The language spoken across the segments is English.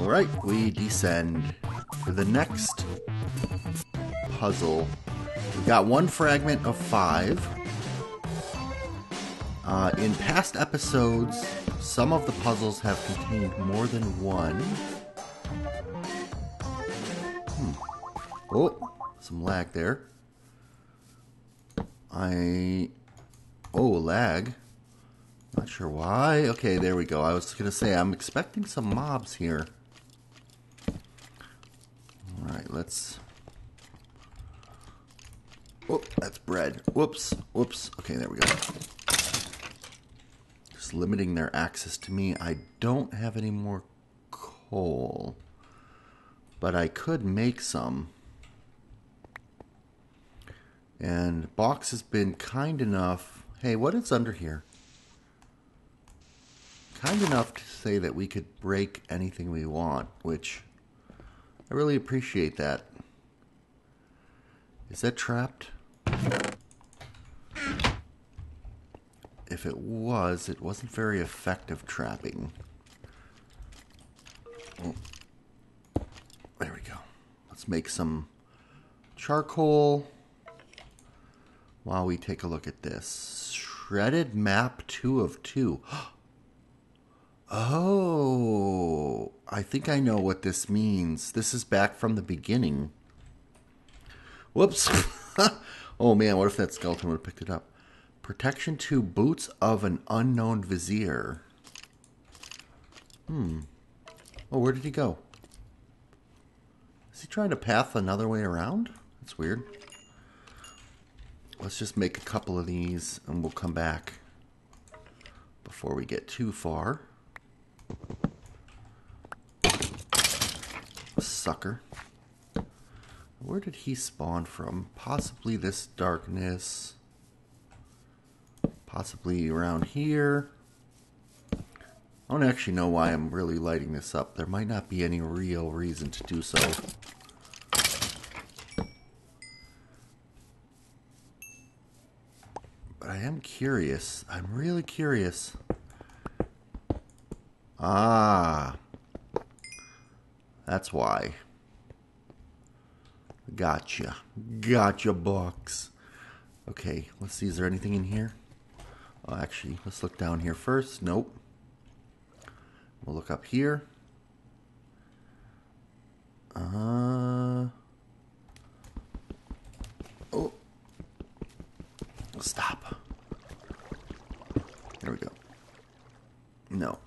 Alright, we descend for the next puzzle. We've got one fragment of five. Uh, in past episodes, some of the puzzles have contained more than one. Hmm. Oh, some lag there. I. Oh, lag. Not sure why. Okay, there we go. I was going to say, I'm expecting some mobs here. Alright, let's... Oh, that's bread. Whoops. Whoops. Okay, there we go. Just limiting their access to me. I don't have any more coal. But I could make some. And Bauwks has been kind enough... Hey, what is under here? kind enough to say that we could break anything we want, which I really appreciate that. Is that trapped? If it was, it wasn't very effective trapping. Oh. There we go. Let's make some charcoal while we take a look at this. Shredded map 2 of 2. Oh, I think I know what this means. This is back from the beginning. Whoops. oh man, what if that skeleton would have picked it up? Protection to boots of an unknown vizier. Hmm. Oh, where did he go? Is he trying to path another way around? That's weird. Let's just make a couple of these and we'll come back before we get too far. Sucker. Where did he spawn from? Possibly this darkness. Possibly around here. I don't actually know why I'm really lighting this up. There might not be any real reason to do so. But I am curious. I'm really curious. Ah. That's why. Gotcha. Gotcha, Bauwks. Okay, let's see. Is there anything in here? Oh, actually, let's look down here first. Nope. We'll look up here. Uh. Oh. Stop. There we go. No.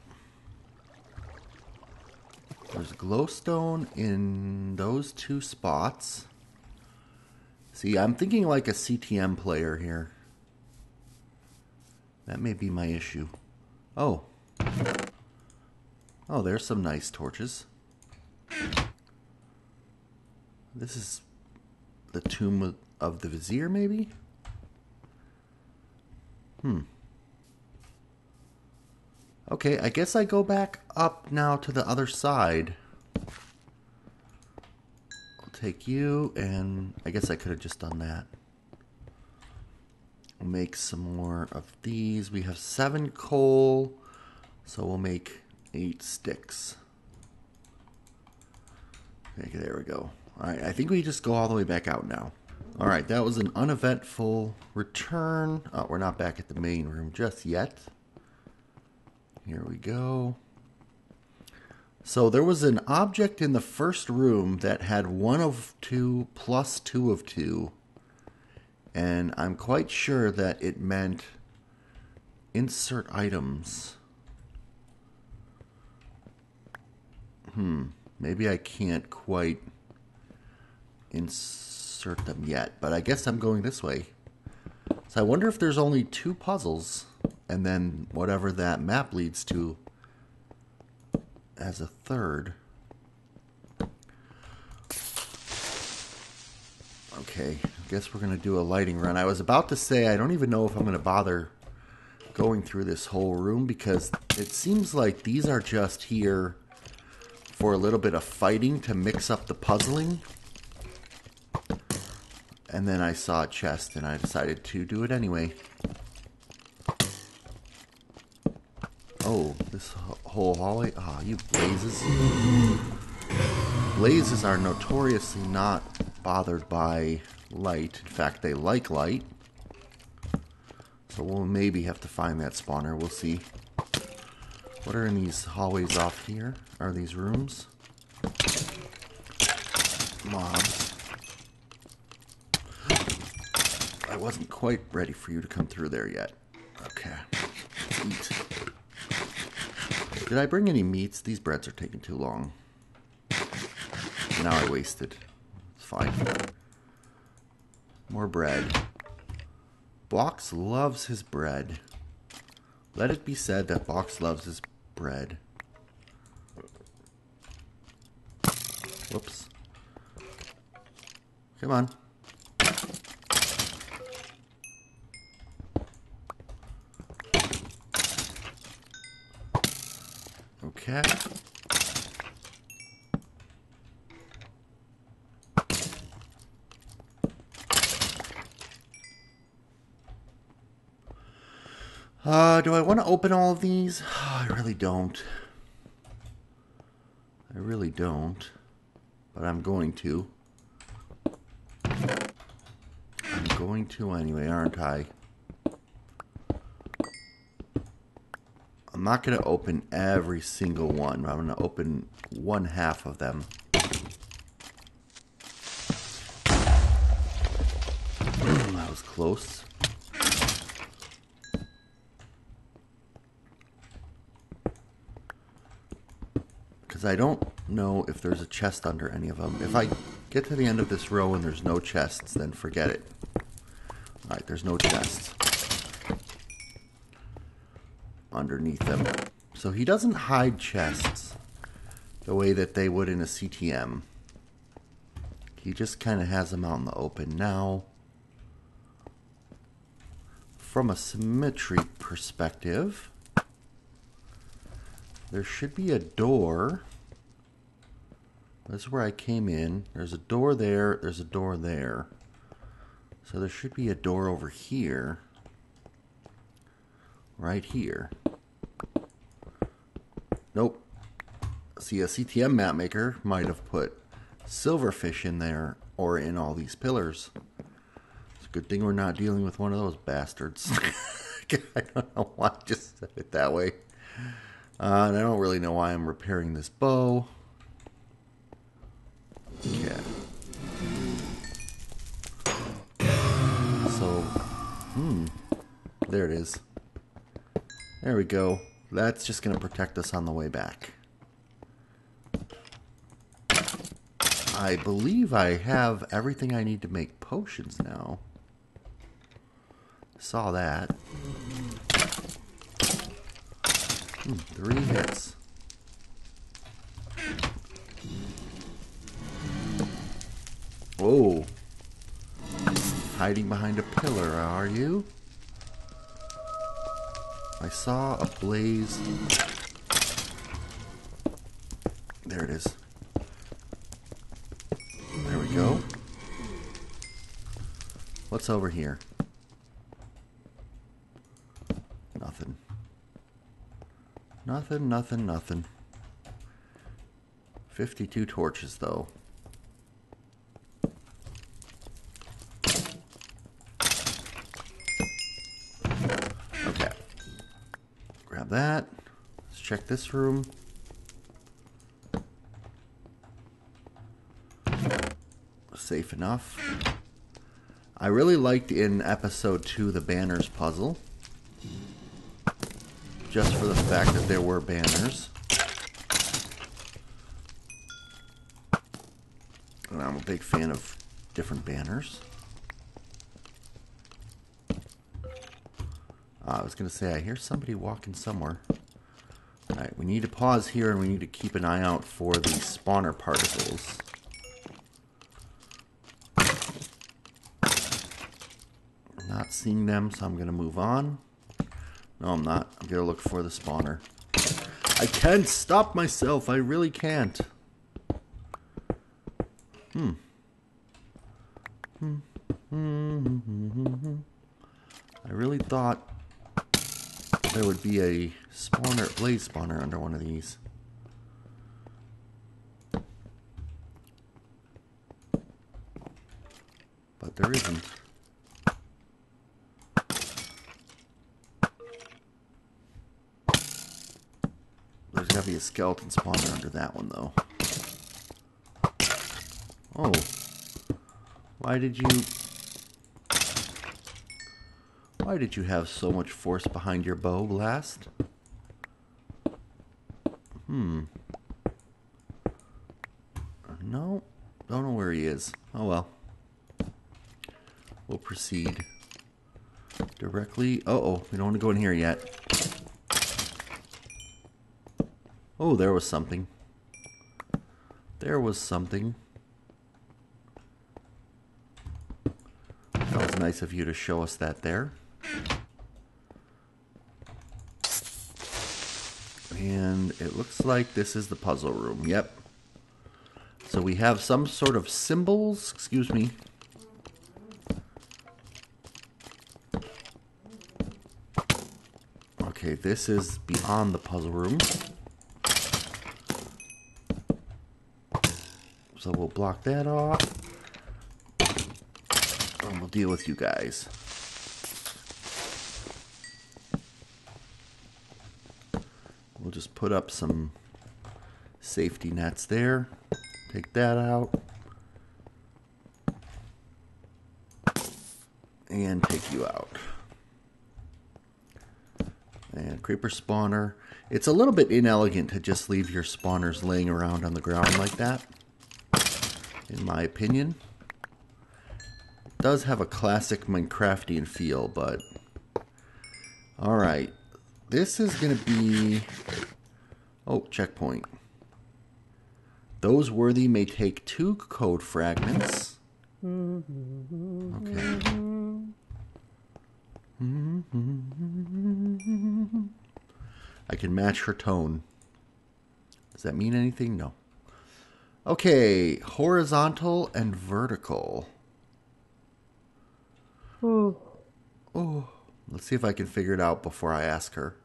There's glowstone in those two spots. See, I'm thinking like a CTM player here. That may be my issue. Oh. Oh, there's some nice torches. This is the tomb of the vizier, maybe? Hmm. Okay, I guess I go back up now to the other side. Take you, and I guess I could have just done that. We'll make some more of these. We have seven coal, so we'll make eight sticks. Okay, there we go. Alright, I think we just go all the way back out now. Alright, that was an uneventful return. Oh, we're not back at the main room just yet. Here we go. So there was an object in the first room that had one of two plus two of two. And I'm quite sure that it meant insert items. Hmm. Maybe I can't quite insert them yet, but I guess I'm going this way. So I wonder if there's only two puzzles and then whatever that map leads to as a third. Okay, I guess we're going to do a lighting run. I was about to say I don't even know if I'm going to bother going through this whole room because it seems like these are just here for a little bit of fighting to mix up the puzzling. And then I saw a chest and I decided to do it anyway. Oh, This whole hallway. Ah, oh, you blazes. Blazes are notoriously not bothered by light. In fact, they like light. So we'll maybe have to find that spawner. We'll see. What are in these hallways off here? Are these rooms? Mobs. I wasn't quite ready for you to come through there yet. Okay. Eat. Did I bring any meats? These breads are taking too long. Now I wasted. It's fine. More bread. Bauwks loves his bread. Let it be said that Bauwks loves his bread. Whoops. Come on. Okay. Uh, do I want to open all of these? I really don't. I really don't. But I'm going to. I'm going to anyway, aren't I? I'm not going to open every single one. I'm going to open one half of them. that was close. Because I don't know if there's a chest under any of them. If I get to the end of this row and there's no chests, then forget it. Alright, there's no chests underneath them. So he doesn't hide chests the way that they would in a CTM. He just kind of has them out in the open. Now, from a symmetry perspective, there should be a door. This is where I came in. There's a door there. There's a door there. So there should be a door over here. Right here. Nope. See, a CTM map maker might have put silverfish in there or in all these pillars. It's a good thing we're not dealing with one of those bastards. I don't know why I just said it that way. Uh, and I don't really know why I'm repairing this bow. Okay. So, hmm. There it is. There we go. That's just going to protect us on the way back. I believe I have everything I need to make potions now. Saw that. Hmm, three hits. Oh. Hiding behind a pillar, are you? I saw a blaze. There it is. There we go. What's over here? Nothing. Nothing, nothing, nothing. 52 torches, though. Check this room. Safe enough. I really liked in episode 2 the banners puzzle. Just for the fact that there were banners. And I'm a big fan of different banners. Uh, I was going to say, I hear somebody walking somewhere. Alright, we need to pause here and we need to keep an eye out for the spawner particles. not seeing them, so I'm going to move on. No, I'm not. I'm going to look for the spawner. I can't stop myself. I really can't. Hmm. Hmm. Hmm. hmm, hmm, hmm I really thought there would be a spawner, blaze spawner under one of these. But there isn't. There's gotta be a skeleton spawner under that one, though. Oh. Why did you... Why did you have so much force behind your bow blast? Hmm. No. Don't know where he is. Oh well. We'll proceed directly. Uh oh, we don't want to go in here yet. Oh, there was something. There was something. That was nice of you to show us that there. And it looks like this is the puzzle room. Yep. So we have some sort of symbols. Excuse me. Okay, this is beyond the puzzle room. So we'll block that off. And we'll deal with you guys. Just put up some safety nets there. Take that out. And take you out. And creeper spawner. It's a little bit inelegant to just leave your spawners laying around on the ground like that. In my opinion. It does have a classic Minecraftian feel, but... Alright. This is going to be... Oh, checkpoint. Those worthy may take two code fragments. Okay. I can match her tone. Does that mean anything? No. Okay, horizontal and vertical. Oh. Oh, let's see if I can figure it out before I ask her.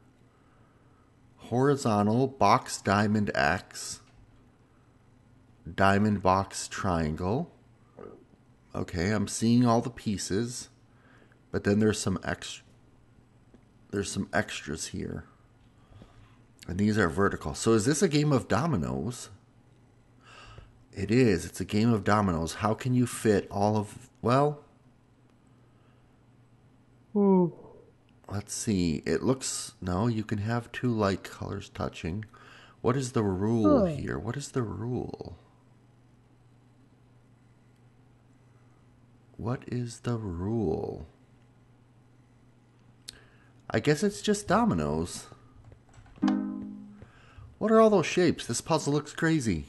Horizontal, box, diamond, X. Diamond, box, triangle. Okay, I'm seeing all the pieces. But then there's some ex there's some extras here. And these are vertical. So is this a game of dominoes? It is. It's a game of dominoes. How can you fit all of well, Oh. Let's see. It looks no, you can have two light colors touching. What is the rule Oh. here? What is the rule? What is the rule? I guess it's just dominoes. What are all those shapes? This puzzle looks crazy.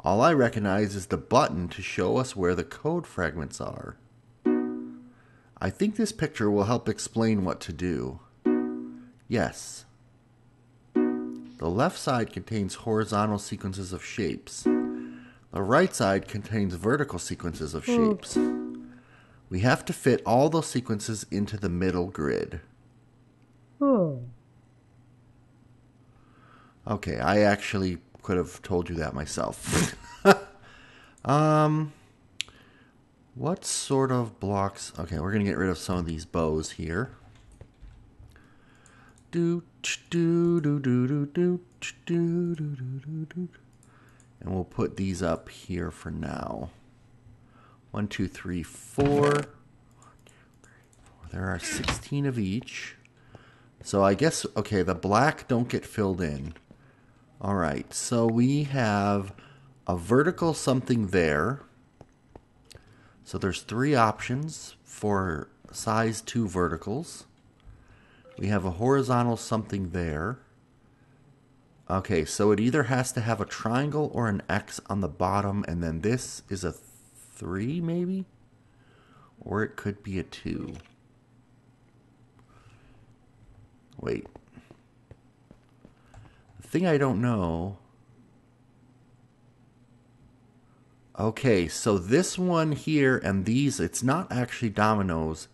All I recognize is the button to show us where the code fragments are. I think this picture will help explain what to do. Yes. The left side contains horizontal sequences of shapes. The right side contains vertical sequences of shapes. We have to fit all those sequences into the middle grid. Oh. Okay, I actually could have told you that myself. um, what sort of blocks? Okay, we're gonna get rid of some of these bows here. Do do do do do do do do do do. And we'll put these up here for now. One, two, three, four. There are 16 of each. So I guess, okay, the black don't get filled in. All right, so we have a vertical something there. So there's three options for size two verticals. We have a horizontal something there. Okay, so it either has to have a triangle or an X on the bottom, and then this is a three, maybe? Or it could be a two. Wait. The thing I don't know. Okay, so this one here and these, it's not actually dominoes.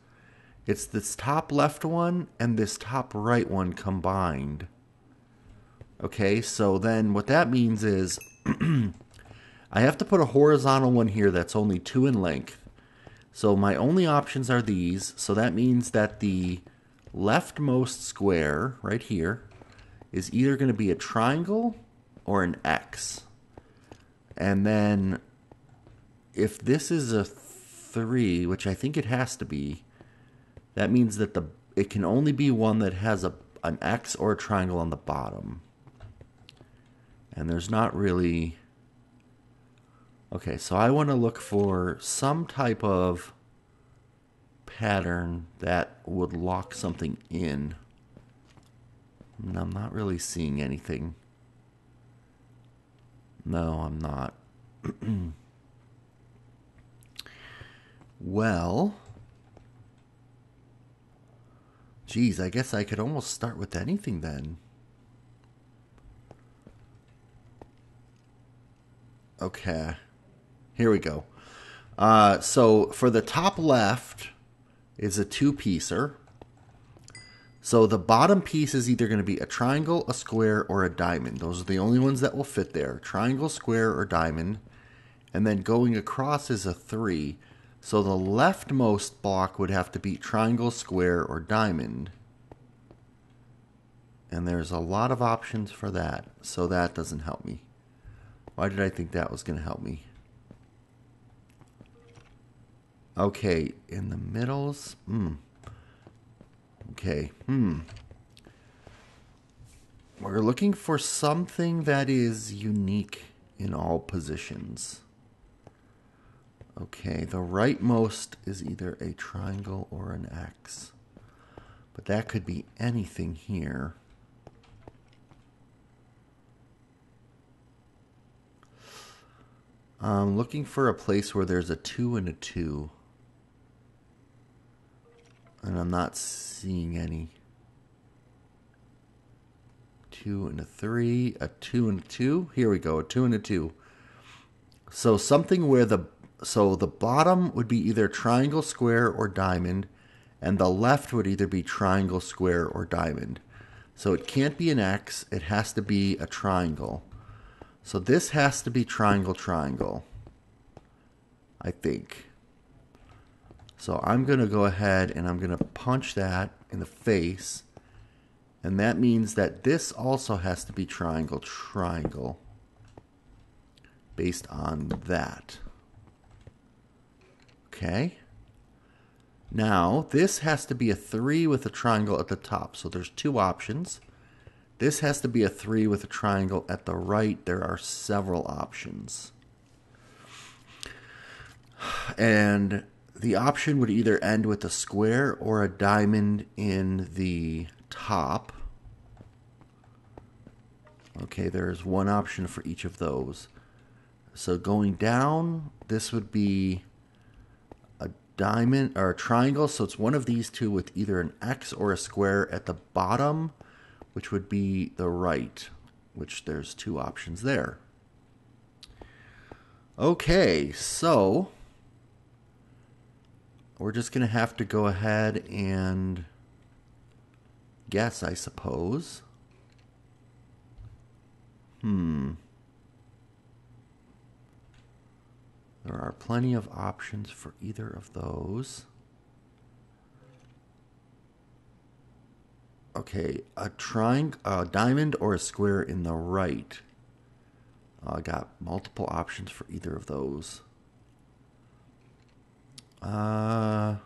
It's this top left one and this top right one combined. Okay, so then what that means is I have to put a horizontal one here that's only two in length. So my only options are these. So that means that the leftmost square right here is either going to be a triangle or an X. And then if this is a 3, which I think it has to be, that means that the it can only be one that has a an X or a triangle on the bottom. And there's not really Okay, so I want to look for some type of pattern that would lock something in. And I'm not really seeing anything. No, I'm not. well, geez, I guess I could almost start with anything then. Okay. Here we go. Uh, so for the top left is a two-piecer. So the bottom piece is either going to be a triangle, a square, or a diamond. Those are the only ones that will fit there. Triangle, square, or diamond. And then going across is a 3. So the leftmost block would have to be triangle, square, or diamond. And there's a lot of options for that. So that doesn't help me. Why did I think that was going to help me? Okay, in the middles. Hmm. Okay. Hmm. We're looking for something that is unique in all positions. Okay, the rightmost is either a triangle or an X. But that could be anything here. I'm looking for a place where there's a 2 and a 2 and I'm not seeing any. Two and a three, a two and a two. Here we go, a two and a two. So something where the so the bottom would be either triangle, square, or diamond, and the left would either be triangle, square, or diamond. So it can't be an X, it has to be a triangle. So this has to be triangle, triangle. I think. So I'm going to go ahead and I'm going to punch that in the face. And that means that this also has to be triangle, triangle, based on that. Okay. Now, this has to be a 3 with a triangle at the top. So there's two options. This has to be a 3 with a triangle at the right. There are several options. And the option would either end with a square or a diamond in the top. Okay, there's one option for each of those. So going down, this would be diamond or a triangle. So it's one of these two with either an X or a square at the bottom, which would be the right, which there's two options there. Okay, so we're just going to have to go ahead and guess, I suppose. Hmm. There are plenty of options for either of those. Okay, a triangle, a diamond, or a square in the right. I uh, got multiple options for either of those. Uh,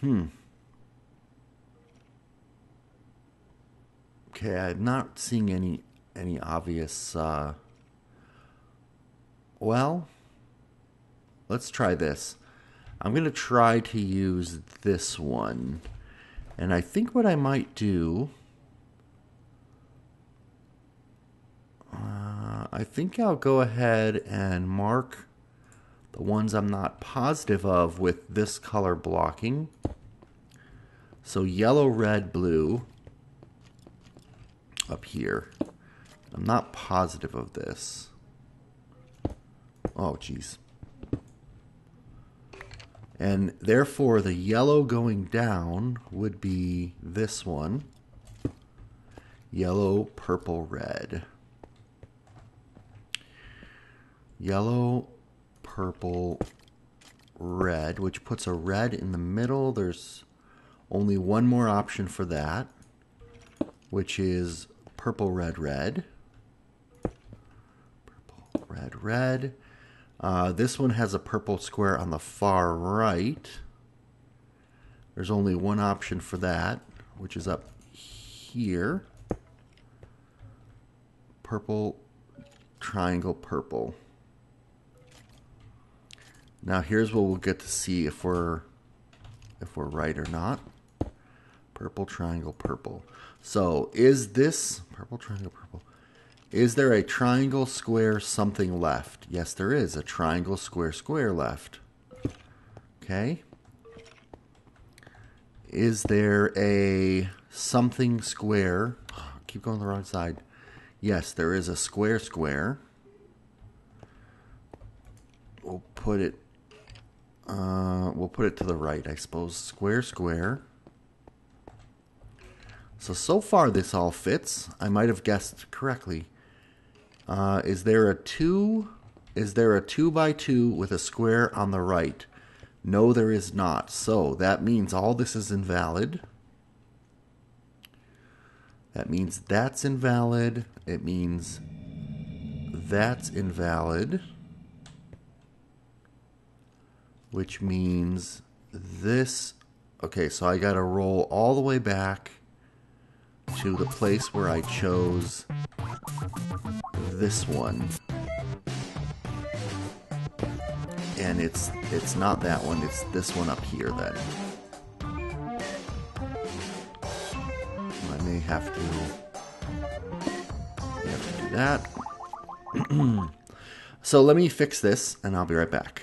hmm. Okay, I'm not seeing any any obvious. Uh, well, let's try this. I'm going to try to use this one. And I think what I might do. Uh, I think I'll go ahead and mark the ones I'm not positive of with this color blocking. So yellow, red, blue up here. I'm not positive of this. Oh, jeez. And therefore, the yellow going down would be this one yellow, purple, red. Yellow, purple, red, which puts a red in the middle. There's only one more option for that, which is purple, red, red. Purple, red, red. Uh, this one has a purple square on the far right. There's only one option for that, which is up here. Purple, triangle, purple. Now here's what we'll get to see if we're if we're right or not. Purple, triangle, purple. So is this purple, triangle, purple? Is there a triangle, square, something left? Yes, there is a triangle, square, square left. Okay. Is there a something square? Keep going the wrong side. Yes, there is a square, square. We'll put it. Uh, we'll put it to the right, I suppose. Square, square. So so far this all fits. I might have guessed correctly. Uh, is there a two? Is there a two by two with a square on the right? No, there is not. So that means all this is invalid. That means that's invalid. It means that's invalid. Which means this. Okay, so I got to roll all the way back to the place where I chose this one. And it's it's not that one, it's this one up here then. I may have to may have to do that. so let me fix this and I'll be right back.